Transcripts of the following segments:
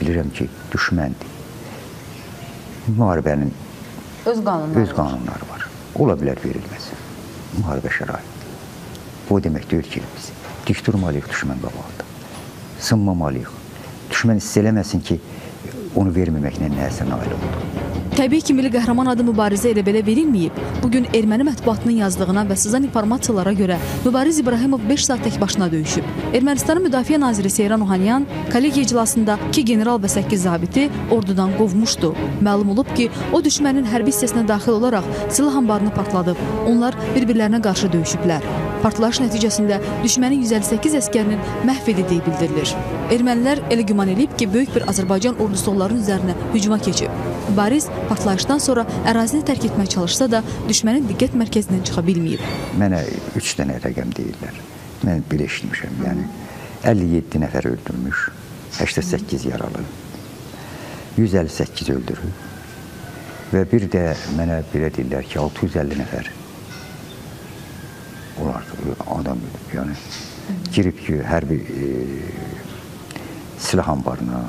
bilirəm ki, düşməndir. Müharibənin Öz qanunları. öz qanunları var. Ola bilər verilməsin. Müharibə şəraiti. Bu demək deyil ki, biz dik durmalıyıq düşmən qabağında. Sınmamalıyıq. Düşmən hiss eləməsin ki, onu verməməklə nəsə nail oldu. Təbii ki, milli qəhrəman adı mübarizə elə belə verilməyib. Bu gün erməni mətbuatının yazdığına və sızan informasiyalara görə Mübariz İbrahimov 5 saat tək başına döyüşüb. Ermənistanın Müdafiə naziri Seyran Ohanyan kollegiya iclasında 2 general və 8 zabiti ordudan qovmuşdu. Məlum olub ki, o düşmənin hərbi hissəsinə daxil olaraq silah anbarını partladıb. Onlar bir-birlərinə qarşı döyüşüblər. Partlayış nəticəsində düşmənin 158 əskərinin məhv edildiyi bildirilir. Ermənilər elə güman edib ki, böyük bir Azərbaycan ordusu onların üzərinə hücuma keçib. Mübariz partlayışdan sonra ərazini tərk etməyə çalışsa da düşmənin diqqət mərkəzindən çıxa bilməyib. Mənə 3 dənə rəqəm deyirlər. Mən belə eşitmişəm. Yəni 57 nəfər öldürmüş, 88 yaralı, 158 öldürüb və bir də mənə belə deyirlər ki, 650 nəfər onlar adam ölüb. Yəni girib ki, hərbi e, silah anbarına,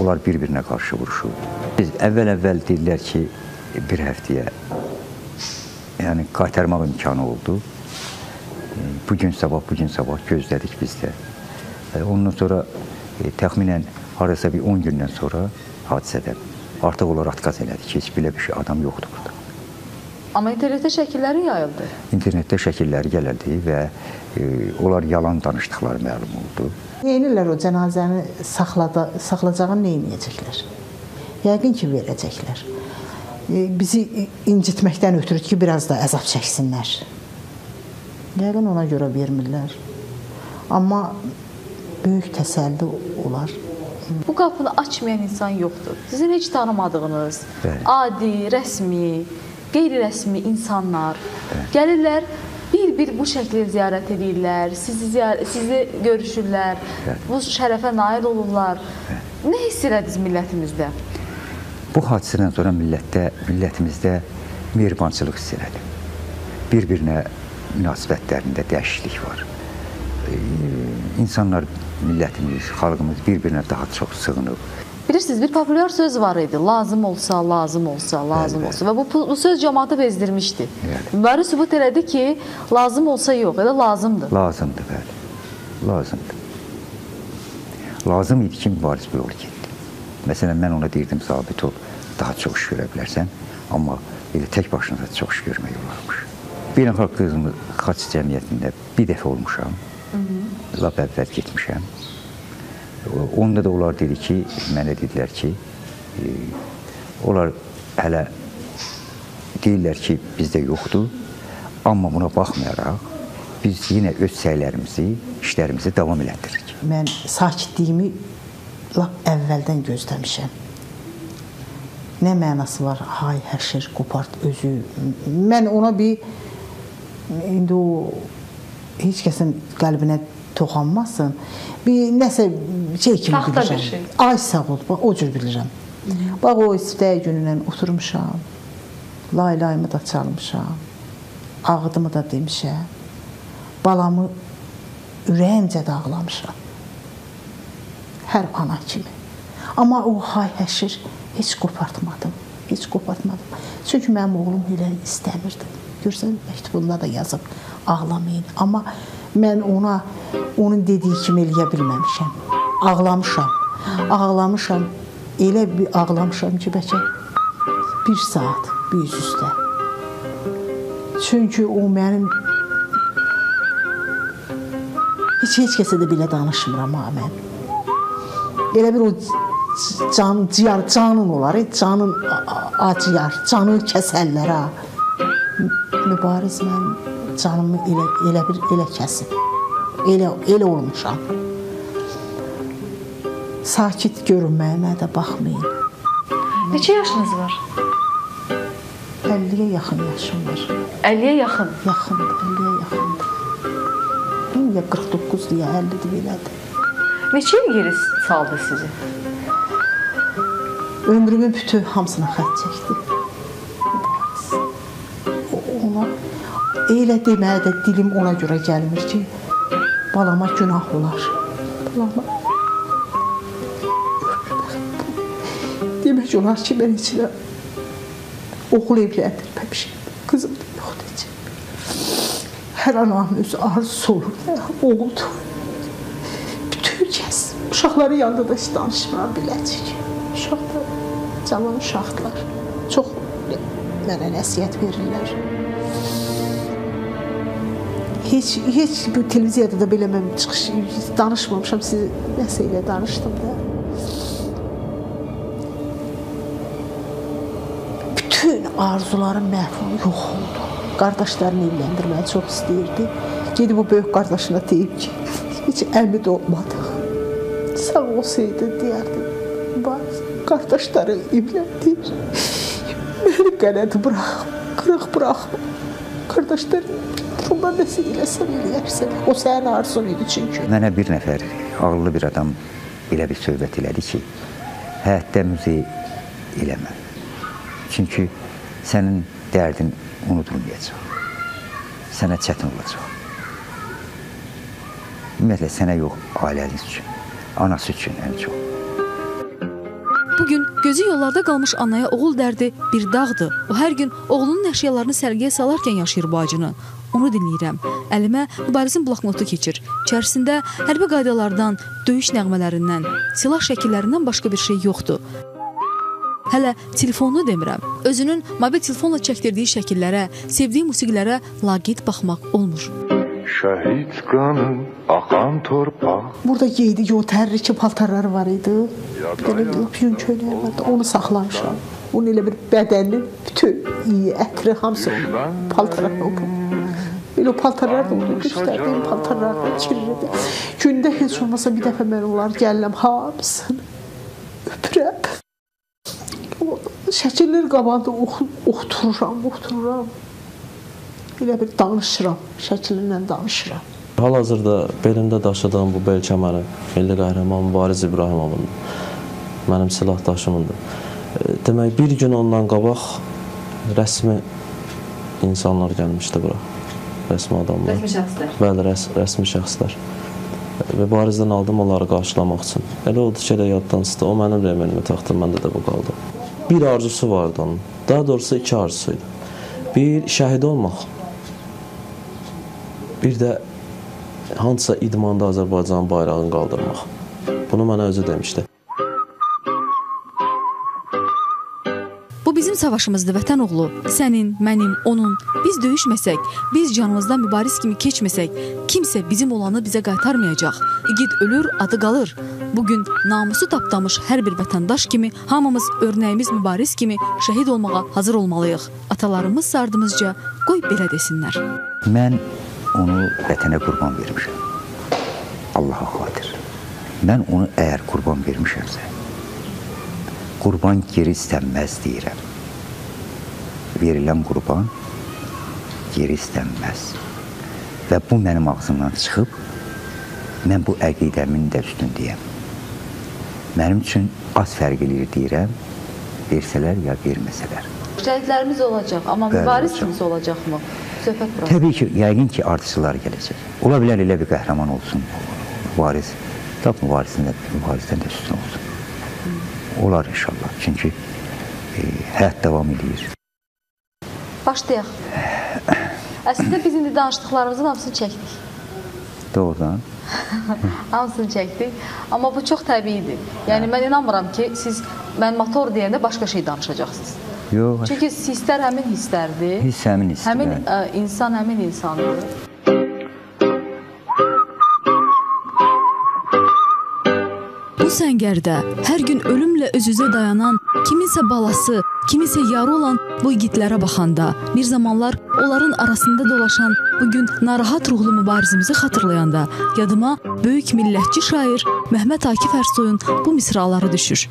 onlar bir-birinə qarşı vuruşub. Biz əvvəl-əvvəl deyirlər ki, bir həftəyə yəni qaytarmaq imkanı oldu. E, Bu gün sabah, bu gün sabah gözlədik biz də. E, Ondan sonra e, təxminən harasa bir 10 gündən sonra hadisədən artıq onlar atqaz elədi ki, heç belə bir şey adam yoxdur burada. Amma internetdə şəkilləri yayıldı. İnternetdə şəkilləri gəlirdi və e, onlar yalan danışdıqları məlum oldu. Neynirlər o cənazəni saxlada, saxlacağını neynəyəcəklər? Yəqin ki, verəcəklər. E, Bizi incitməkdən ötürü ki, biraz da əzab çəksinlər. Yəqin ona görə vermirlər. Amma böyük təsəlli olar. Bu qapını açmayan insan yoxdur. Sizin heç tanımadığınız, Bəli. adi, rəsmi, qeyri-rəsmi insanlar gəlirlər bir-bir bu şəkli ziyarət edirlər, sizi ziyarət, sizi görüşürlər, bu şərəfə nail olurlar. Nə hiss elədiniz millətimizdə? Bu hadisədən sonra millətdə, millətimizdə mehribançılıq hiss elədim. Bir-birinə münasibətlərində dəyişiklik var. İnsanlar, millətimiz, xalqımız bir-birinə daha çox sığınıb. Bilirsiniz, bir populyar söz var idi. Lazım olsa, lazım olsa, lazım Bəli, olsa və bu bu söz cəmaatı bezdirmişdi. Mübarək sübut elədi ki, lazım olsa yox, elə lazımdır. Lazımdır, bəli. Lazımdır. Lazım idi ki, mübariz bu yolu getdi. Məsələn, mən ona deyirdim, zabit ol, daha çox iş görə bilərsən, amma elə tək başına çox iş görmək olarmış. Beynəlxalq qızımı xaç cəmiyyətində bir dəfə olmuşam. Lap əvvəl getmişəm. Onda da onlar dedi ki, mənə dedilər ki, e, onlar hələ deyirlər ki, bizdə yoxdur, amma buna baxmayaraq biz yenə öz səylərimizi, işlərimizi davam elətdiririk. Mən sakitliyimi lap əvvəldən gözləmişəm. Nə mənası var? Hay, həşir, qopart özü. Mən ona bir indi o heç kəsin qəlbinə toxanmasın. Bir nəsə şey kimi Taxta bilirəm. şey. Ay sağ ol, bax o cür bilirəm. Bax o istəyə günündən oturmuşam. Laylayımı da çalmışam. Ağıdımı da demişəm. Balamı ürəyimcə də ağlamışam. Hər ana kimi. Amma o hay həşir heç qopartmadım. Heç qopartmadım. Çünki mənim oğlum elə istəmirdi. Görsən məktubunda da yazıb ağlamayın. Amma mən ona onun dediyi kimi eləyə bilməmişəm. Ağlamışam. Ağlamışam. Elə bir ağlamışam ki, bəlkə bir saat bir üz üstə. Çünki o mənim heç heç kəsə də belə danışmıram ha mən. Elə bir o can, ciyar, canın olar, e, canın acıyar, canı. Mü- Mübariz mən canımı elə elə bir elə kəsib. Elə elə olmuşam. Sakit görünməyimə də baxmayın. Neçə yaşınız var? 50-yə yaxın yaşım var. 50-yə yaxın. Yaxındır, 50-yə yaxındır. Ya 49 deyə 50-dir belədir. Neçə il geri saldı sizi? Ömrümün bütün hamısına xətt çəkdi. Ona elə deməyə də dilim ona görə gəlmir ki, balama günah olar. Balama demək olar ki, mən heç də oğul evləndirməmişəm. Qızım da yoxdur heç. Hər ananın öz arzusu olur. Oğuldur. Bütün kəs uşaqları yanında da heç danışmıram biləcək. Uşaqlar cavan uşaqlar. Çox mənə nəsihət verirlər. Heç heç bu televiziyada da belə mən çıxış danışmamışam, siz nəsə ilə danışdım da. Bütün arzularım məhv oldu, yox oldu. Qardaşlarını evləndirməyi çox istəyirdi. Gedib o böyük qardaşına deyib ki, heç əmi də olmadıq. Sağ olsaydı deyərdi. Bax, qardaşları evləndir. Məni qənədi burax, qırıq buraxma. Qardaşlarım nəsə eləsən eləyərsən. O sənin arzun idi çünki. Mənə bir nəfər ağıllı bir adam belə bir söhbət elədi ki, həyatda muzey eləmə. Çünki sənin dərdin unudulmayacaq. Sənə çətin olacaq. Ümumiyyətlə sənə yox, ailəniz üçün, anası üçün ən çox. Bugün gözü yollarda qalmış anaya oğul dərdi bir dağdır. O hər gün oğlunun əşyalarını sərgiyə salarkən yaşayır bu acını. Onu dinləyirəm. Əlimə mübarizin bloknotu keçir. İçərisində hərbi qaydalardan, döyüş nəğmələrindən, silah şəkillərindən başqa bir şey yoxdur. Hələ telefonunu demirəm. Özünün mobil telefonla çəkdirdiyi şəkillərə, sevdiyi musiqilərə laqeyd baxmaq olmur. Şəhid qanı axan torpaq Burada geydiyi o tərriki paltarları var idi. Belə bir yun köynək vardı. Onu saxlamışam. Onun elə bir bədəni bütün iyi, ətri hamısı onun paltarına oldu. Belə o paltarlar da onu göstərdiyim paltarlar da çirirdi. Gündə heç olmasa bir dəfə mən onlar gəlirəm hamısını öpürəm. O şəkillər qabağında ox oxtururam, oxtururam. Elə bir danışıram, şəkillə danışıram. Hal-hazırda belimdə daşıdığım bu bel kəməri milli qəhrəman Mübariz İbrahimovun mənim silahdaşımındır. E, Demək, bir gün ondan qabaq rəsmi insanlar gəlmişdi bura. Rəsmi adamlar. Rəsmi şəxslər. Bəli, rəs rəsmi şəxslər. Və barizdən aldım onları qarşılamaq üçün. Elə oldu ki, elə yaddan çıxdı. O mənim remenimi taxdı, məndə də bu qaldı. Bir arzusu vardı onun. Daha doğrusu iki arzusu idi. Bir şəhid olmaq. Bir də hansısa idmanda Azərbaycan bayrağını qaldırmaq. Bunu mənə özü demişdi. Savaşımızdır vətən oğlu. Sənin, mənim, onun. Biz döyüşməsək, biz canımızdan mübariz kimi keçməsək, kimsə bizim olanı bizə qaytarmayacaq. İgid ölür, adı qalır. Bu gün namusu tapdamış hər bir vətəndaş kimi hamımız örnəyimiz mübariz kimi şəhid olmağa hazır olmalıyıq. Atalarımız sardımızca qoy belə desinlər. Mən onu vətənə qurban vermişəm. Allaha xatir. Mən onu əgər qurban vermişəmsə, qurban geri istənməz deyirəm. Verilən qurban geri istənməz. Və bu mənim ağzımdan çıxıb, mən bu əqidəmin də üstündəyəm. Mənim üçün az fərq eləyir deyirəm, versələr ya verməsələr. Şəhidlərimiz olacaq, amma Bəli, mübariz olacaq. kimsə olacaqmı? Söhbət bura. Təbii ki, yəqin ki, artistlər gələcək. Ola bilər elə bir qəhrəman olsun, mübariz. Tap mübarizdən də, mübarizdən də üstün olsun. Olar inşallah. Çünki e, həyat davam edir. Başlayaq. Əslində biz indi danışdıqlarımızın hamısını çəkdik. Doğrudan. Hamısını çəkdik. Amma bu çox təbiidir. Yəni mən inanmıram ki, siz mən motor deyəndə başqa şey danışacaqsınız. Yox, Çünki hisslər həmin hisslərdir. hiss həmin hissi. Həmin ə, insan həmin insandır. Bu səngərdə hər gün ölümlə öz-üzə dayanan, kiminsə balası, kiminsə yarı olan bu igidlərə baxanda, bir zamanlar onların arasında dolaşan bu gün narahat ruhlu mübarizimizi xatırlayanda yadıma böyük millətçi şair Məhəmməd Akif Ərsoyun bu misraları düşür.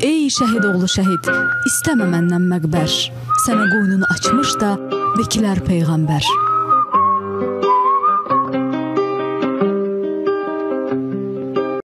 Ey şəhid oğlu şəhid, istəmə məndən məqbər. Sənə qoynunu açmış da Bekilər peyğəmbər.